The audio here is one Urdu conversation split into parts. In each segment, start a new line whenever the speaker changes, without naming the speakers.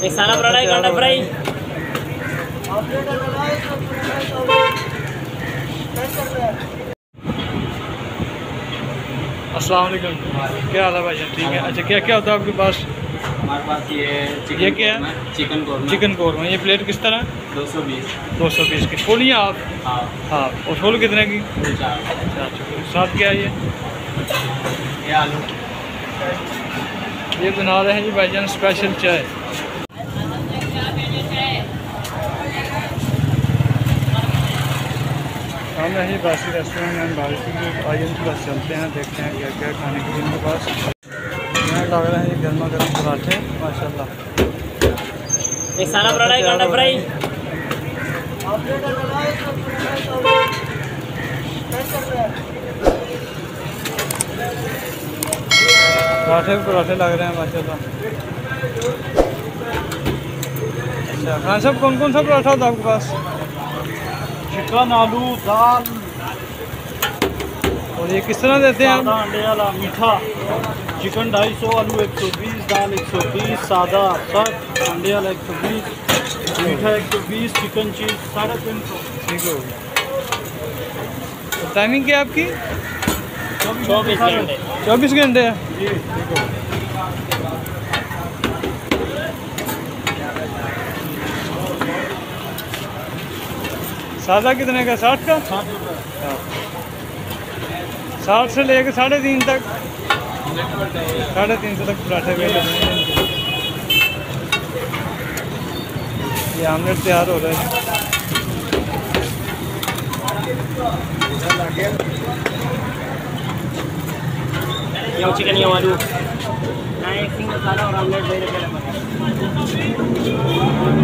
ایک سالہ پراٹھا ایک انڈا فرائی
السلام علیکم کیا حال ہے بھائی ٹھیک
ہے اچھا
کیا کیا ہوتا
ہے آپ کے
پاس
ہمارے پاس یہ کیا ہے? چکن قورمہ.
چکن
قورمہ. یہ پلیٹ کس طرح
دو سو بیس.
دو سو بیس کی. فول آپ؟
ہاں.
ہاں. اور فول کتنے کی؟
ساتھ کیا ہے
یہ؟
آلو.
یہ
بنا
رہے ہیں جی بھائی جان اسپیشل
چائے. ہم رہی باسی ریسٹورینٹ اینڈ باربیکیو آئیے بس چلتے ہیں دیکھتے ہیں کیا کیا کھانے کے لیے ان کے پاس۔ میں لگ رہا ہے یہ گرما گرم پراٹھے ماشاء اللہ
ایک سالہ
پراٹھے پراٹھے لگ رہے ہیں ماشاء اللہ اچھا خان
صاحب کون کون سا پراٹھا ہوتا ہے آپ کے پاس؟
چکن آلو دال۔
اور یہ کس طرح دیتے
ہیں انڈے والا میٹھا۔ چکن ڈھائی سو آلو ایک سو بیس دال ایک سو بیس سادہ سٹ انڈے والا ایک سو بیس میٹھا ایک سو بیس چکن چیز ساڑھے تین سو۔
ٹھیک
ہو ٹائمنگ کیا آپ کی؟
چوبیس گھنٹے۔
چوبیس گھنٹے۔
جی ٹھیک
ہو سادہ کتنے کا ساٹھ کا ساٹھ سے لے کے ساڑھے تین تک ساڑھے تین سو تک پراٹھے یہ آملیٹ تیار ہو رہا
ہے
چکن یہ آلو نہ ایک سنگل سادہ اور آملیٹ دے رہے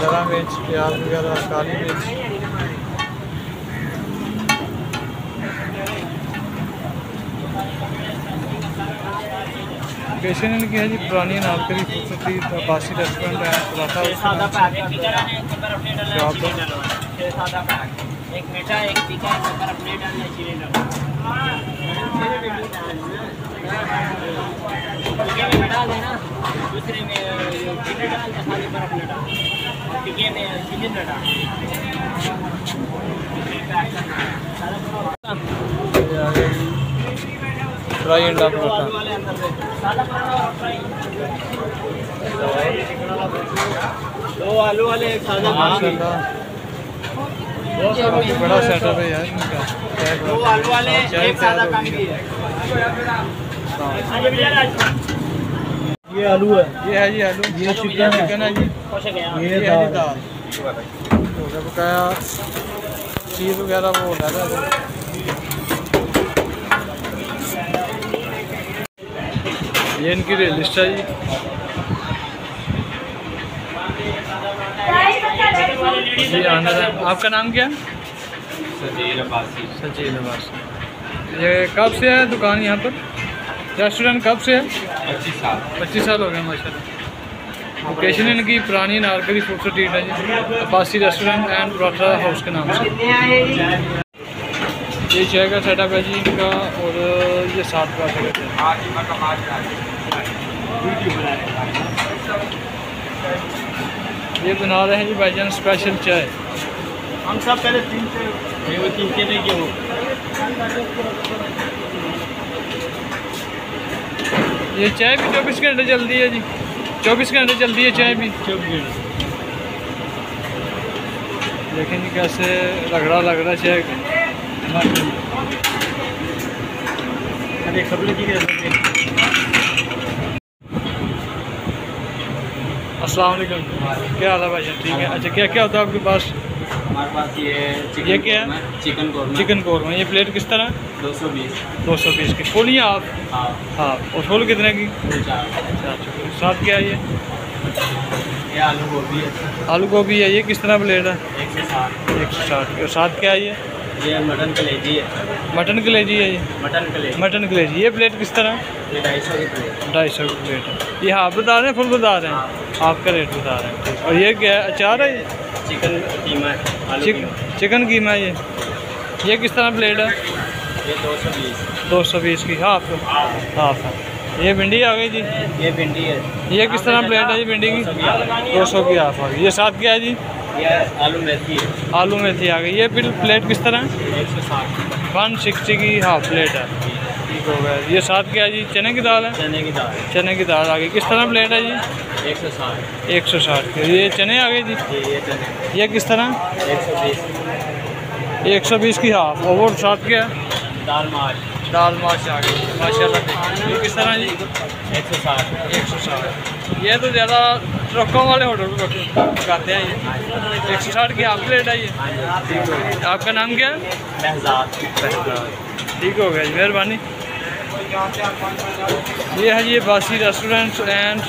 درا مرچ پیاز وغیرہ کالی مرچ لوکیشن ان کی ہے
جی
پرانی نالکری خوبصورتی عباسی ریسٹورینٹ ہے پراٹھا
ڈال دینا دوسرے میں چینی ڈال دیں خالی برف نہ ڈال یہ میں چینی نہ ڈال
فرائی اینڈ آپ
دو آلو والے
بڑا سیٹ اپ ہے دو آلو والے ایک سادہ کام بھی
ہے
یہ آلو ہے۔
یہ ہے جی آلو۔
یہ چکن
ہے۔ جی۔
یہ جی دال۔
چیز وغیرہ وہ یہ ان کی لسٹ ہے جی۔
جی
آپ کا نام کیا ہے؟ سجیل یہ
کب
سے ہے
دکان یہاں
پر؟ ریسٹورینٹ کب سے ہے پچیس
سال۔ ہو گئے ماشاء
اللہ۔
لوکیشن ان کی پرانی نارکری
فوٹو اسٹریٹ ہے جی۔ پاسی ریسٹورینٹ اینڈ پراٹھا ہاؤس کے نام سے۔
یہ
چائے کا سیٹ اپ ہے جی ان کا اور یہ سات پراٹھے ہاں جی،
یہ بنا
رہے ہیں جی بھائی جان اسپیشل چائے۔
ہم سب پہلے تین سے تین کے نہیں وہ
یہ چائے بھی چوبیس گھنٹے
چلتی ہے جی۔
چوبیس گھنٹے چلتی ہے چائے
بھی۔ چوبیس گھنٹے۔
دیکھیں جی
کیسے لگڑا لگ رہا چائے
السلام
علیکم۔ کیا حال ہے بھائی جان؟ ٹھیک ہے۔ اچھا کیا کیا ہوتا ہے آپ کے پاس؟
ہمارے پاس یہ یہ کیا ہے؟ چکن قورمہ۔
چکن قورمہ یہ پلیٹ کس طرح؟
دو سو بیس۔
دو سو بیس کی۔ فول ہی آپ
ہاں
اور فول کتنے کی؟ ساتھ کیا ہے یہ؟
آلو گوبھی ہے۔
آلو گوبھی ہے۔ یہ کس طرح پلیٹ ہے؟ ایک
سو ساٹھ۔
ایک سو ساٹھ اور ساتھ کیا ہے یہ؟
مٹن کلیجی ہے۔
مٹن کلیجی ہے یہ۔
مٹن کلیجی۔
مٹن کلیجی۔ یہ پلیٹ کس طرح؟
یہ ڈھائی سو کی پلیٹ۔
ڈھائی سو کی پلیٹ
ہے۔
یہ آپ بتا رہے ہیں فل
بتا رہے ہیں؟ ہاں۔
آپ
کا ریٹ بتا رہے ہیں۔ اور یہ کیا ہے؟ اچار ہے
چکن قیمہ ہے
چکن قیمہ
ہے یہ۔
یہ کس طرح پلیٹ ہے؟
یہ دو سو بیس۔
دو سو بیس کی ہاف۔ ہاف۔ یہ بھنڈی آ گئی جی؟
یہ بھنڈی ہے۔
یہ کس طرح پلیٹ ہے جی بھنڈی کی؟
دو سو کی
ہاف۔ آ گئی یہ ساتھ کیا ہے جی؟
یہ آلو میتھی ہے۔
آلو میتھی آ گئی۔ یہ پھر پلیٹ کس طرح ہے؟
ایک سو
ون سکسٹی کی ہاف پلیٹ ہے۔ جی۔ یہ ساتھ کیا ہے جی؟ چنے کی
دال ہے؟
چنے کی دال۔
چنے کی دال آ گئی۔ کس طرح پلیٹ ہے جی؟
ایک
سو ساٹھ یہ چنے آ گئے جی؟ یہ کس طرح؟ ایک سو بیس. کی ہاف. اور ساتھ کیا؟
دال ماش
دال ماش آ گئی
یہ کس
طرح جی؟
ایک سو
ساٹھ. یہ تو زیادہ ٹرکوں والے ہوٹل میں کرتے ہیں
ہاں جی.
ایک سو ساٹھ کی ہاف پلیٹ ہے
ہاں جی. ہاں جی.
آپ کا نام کیا؟ ہے
بہزاد
ٹھیک ہو گیا جی. مہربانی. یہ ہے جی باسی ریسٹورینٹ اینڈ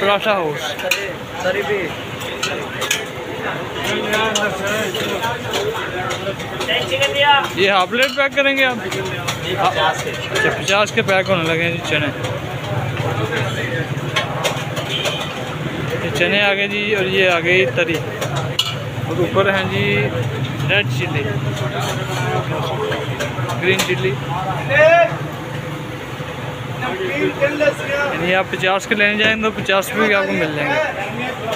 پلاسا ہاؤس یہ ہاف پلیٹ پیک کریں گے آپ
پچاس کے
پیک ہونے لگے ہیں جی چنے
یہ چنے
گئے جی اور یہ آ آگے تری اور اوپر ہیں جی
ریڈ چلی گرین چلی یعنی آپ پچاس کے لینے جائیں گے تو پچاس روپئے کے آپ کو مل جائیں گے۔